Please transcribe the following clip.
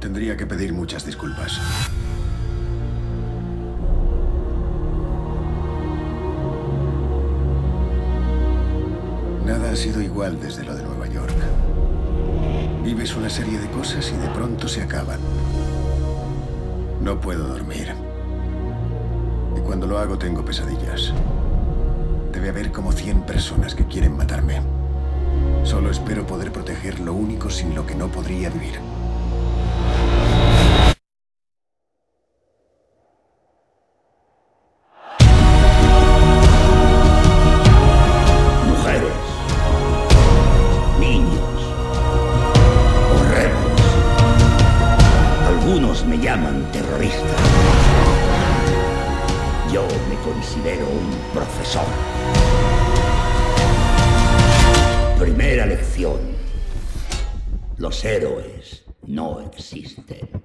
Tendría que pedir muchas disculpas. Nada ha sido igual desde lo de Nueva York. Vives una serie de cosas y de pronto se acaban. No puedo dormir. Y cuando lo hago tengo pesadillas. Debe haber como 100 personas que quieren matarme. Solo espero poder proteger lo único sin lo que no podría vivir. Me llaman terrorista. Yo me considero un profesor. Primera lección. Los héroes no existen.